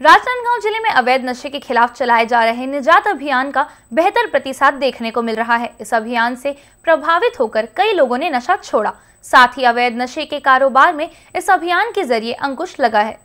राजनांदगांव ज़िले में अवैध नशे के खिलाफ चलाए जा रहे निजात अभियान का बेहतर प्रतिसाद देखने को मिल रहा है। इस अभियान से प्रभावित होकर कई लोगों ने नशा छोड़ा। साथ ही अवैध नशे के कारोबार में इस अभियान के ज़रिए अंकुश लगा है।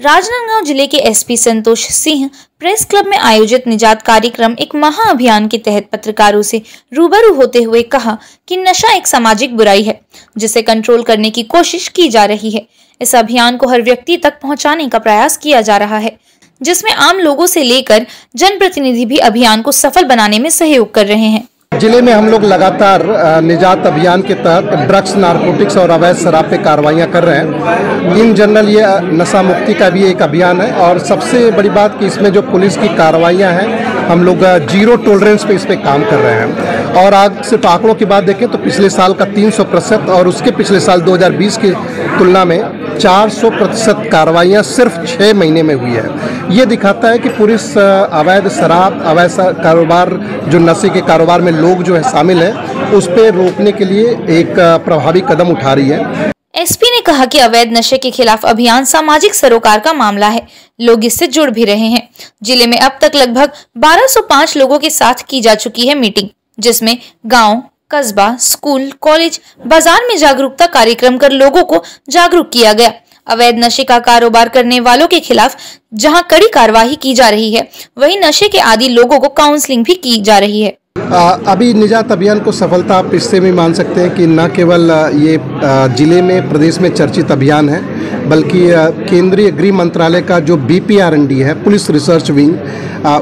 राजनांदगांव ज़िले के SP Santosh Singh press club में आयोजित निजात कार्यक्रम एक महाअभियान के तहत पत्रकारों से रूबरू होते हुए कहा कि नशा एक सामाजिक बुराई है। जिसे कंट्रोल करने की कोशिश की जा रही है। इस अभियान को हर व्यक्ति तक पहुँचाने का प्रयास किया जा रहा है, जिसमें आम लोगों से लेकर जनप्रतिनिधि भी अभियान को सफल बनाने में सहयोग कर रहे हैं। ज़िले में हम लोग लगातार निजात अभियान के तहत ड्रग्स, नारकोटिक्स और अवैध शराब पे कार्रवाइयाँ कर रहे हैं। इन जनरल ये, नशा मुक्ति का भी एक अभियान है और सबसे बड़ी बात कि इसमें जो पुलिस की कार्रवाइयाँ हैं हम लोग ज़ीरो टोलरेंस पे इस पर काम कर रहे हैं। और आज सिर्फ़ आंकड़ों की बात देखें तो पिछले साल का 300 प्रतिशत और उसके पिछले साल 2020 की तुलना में 400 प्रतिशत कार्रवाइयाँ सिर्फ़ छः महीने में हुई है। ये दिखाता है कि पुलिस अवैध शराब, अवैध कारोबार, जो नशे के कारोबार में लोग जो है शामिल हैं, उस पर रोकने के लिए एक प्रभावी कदम उठा रही है। एसपी ने कहा कि अवैध नशे के खिलाफ अभियान सामाजिक सरोकार का मामला है। लोग इससे जुड़ भी रहे हैं। ज़िले में अब तक लगभग 1205 लोगों के साथ की जा चुकी है मीटिंग, जिसमें गाँव, कस्बा, स्कूल, कॉलेज, बाज़ार में जागरूकता कार्यक्रम कर लोगों को जागरूक किया गया। अवैध नशे का कारोबार करने वालों के खिलाफ जहाँ कड़ी कार्यवाही की जा रही है, वहीं नशे के आदि लोगों को काउंसलिंग भी की जा रही है। अभी निजात अभियान को सफलता आप इससे भी मान सकते हैं कि न केवल ये ज़िले में, प्रदेश में चर्चित अभियान है, बल्कि केंद्रीय गृह मंत्रालय का जो B P R N D है, पुलिस रिसर्च विंग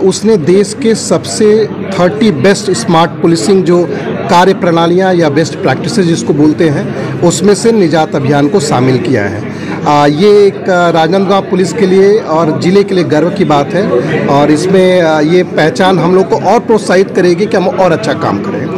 उसने देश के सबसे 30 बेस्ट स्मार्ट पुलिसिंग जो कार्य प्रणालियाँ या बेस्ट प्रैक्टिसेस जिसको बोलते हैं, उसमें से निजात अभियान को शामिल किया है। आ, ये एक राजनांदगांव पुलिस के लिए और ज़िले के लिए गर्व की बात है और इसमें ये पहचान हम लोग को और प्रोत्साहित करेगी कि हम और अच्छा काम करें।